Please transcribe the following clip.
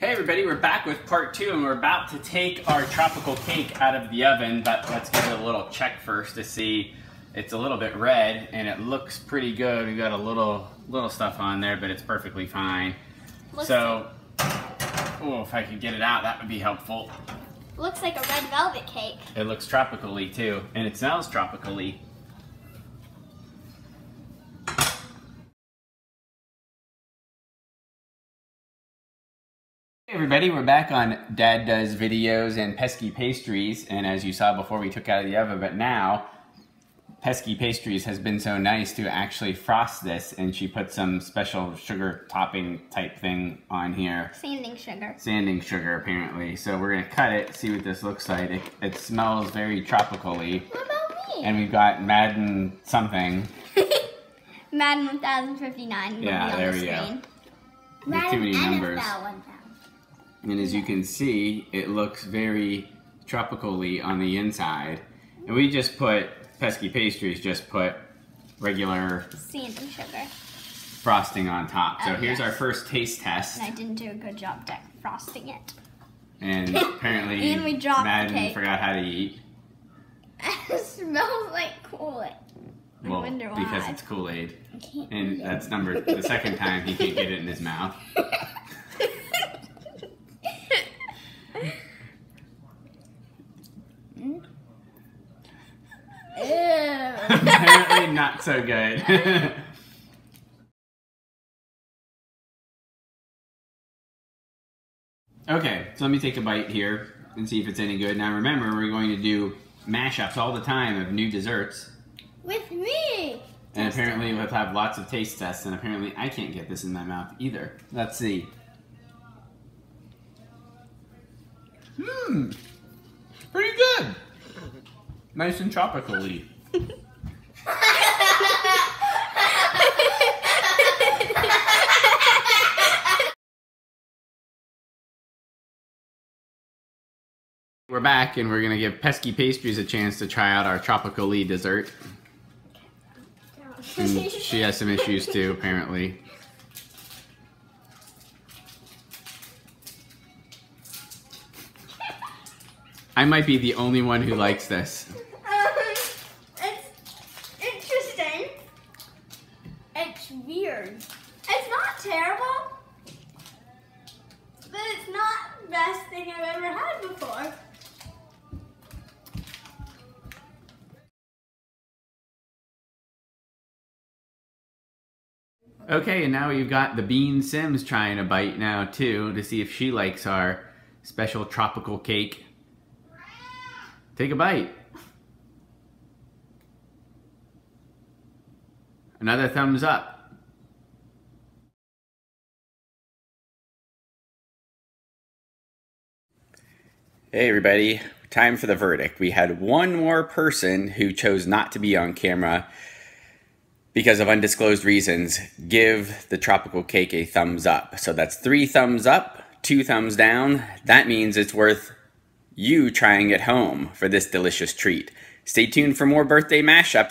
Hey everybody, we're back with part two and we're about to take our tropical cake out of the oven, but let's give it a little check first to see it's a little bit red and it looks pretty good. We got a little little stuff on there, but it's perfectly fine. Looks so, oh, if I could get it out, that would be helpful. Looks like a red velvet cake. It looks tropically too, and it smells tropically. Hey everybody, we're back on Dad Does Videos and Pesky Pastries, and as you saw before we took out of the oven, but now Pesky Pastries has been so nice to actually frost this, and she put some special sugar topping type thing on here. Sanding sugar. Sanding sugar, apparently. So we're gonna cut it, see what this looks like. It, it smells very tropically. What about me? And we've got Madden something. Madden 1059 will Yeah, there the we go. screen. There's too many numbers. 1000. And as you can see, it looks very tropically on the inside. And we just put, Pesky Pastries just put regular Sanding sugar. frosting on top. So Oh, here's yes. our first taste test. And I didn't do a good job de- frosting it. And apparently And we dropped Madden forgot how to eat. it smells like Kool-Aid. Well, wonder why. because it's Kool-Aid. And that's number, the second time he can't get it in his mouth. Apparently not so good. okay, so let me take a bite here and see if it's any good. Now remember, we're going to do mashups all the time of new desserts. With me. And apparently we'll have lots of taste tests, and apparently I can't get this in my mouth either. Let's see. Mmm, pretty good. Nice and tropically. We're back, and we're gonna give Pesky Pastries a chance to try out our tropically dessert. And mm, she has some issues too, apparently. I might be the only one who likes this. Um, it's interesting. It's weird. It's not terrible, but it's not the best thing I've ever had before. Okay, and now we've got the Bean Sims trying a bite now too to see if she likes our special tropical cake. Take a bite. Another thumbs up. Hey everybody, time for the verdict. We had one more person who chose not to be on camera because of undisclosed reasons, give the tropical cake a thumbs up. So that's three thumbs up, two thumbs down. That means it's worth you trying at home for this delicious treat. Stay tuned for more birthday mashups.